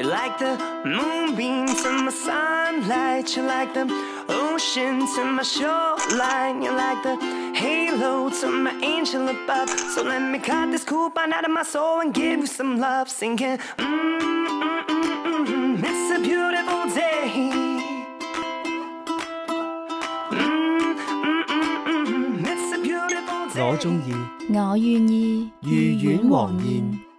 You like the moonbeams and my sunlight. You like the ocean to my shoreline. You like the halo to my angel above. So let me cut this coupon out of my soul and give you some love. Singing, mm, mm, mm, mm, it's a beautiful day. Mm, mm, mm, mm, it's a beautiful day. 我中意，我願意御苑黃燕。